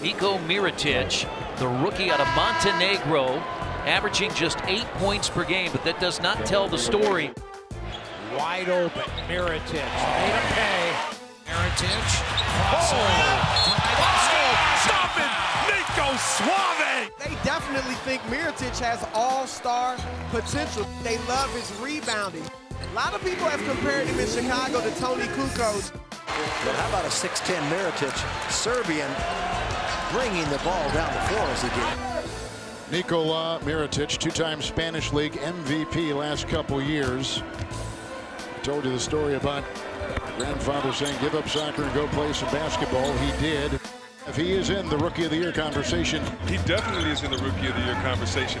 Niko Mirotic, the rookie out of Montenegro, averaging just eight points per game, but that does not tell the story. Wide open, Mirotic, made him pay. Mirotic, Oh, Stop it! Nico Suave! They definitely think Mirotic has all-star potential. They love his rebounding. A lot of people have compared him in Chicago to Toni Kukoc. But how about a 6'10 Mirotic, Serbian, bringing the ball down the floor as he did. Nikola Mirotic, two-time Spanish League MVP last couple years. I told you the story about grandfather saying give up soccer and go play some basketball. He did. If he is in the Rookie of the Year conversation, He definitely is in the Rookie of the Year conversation.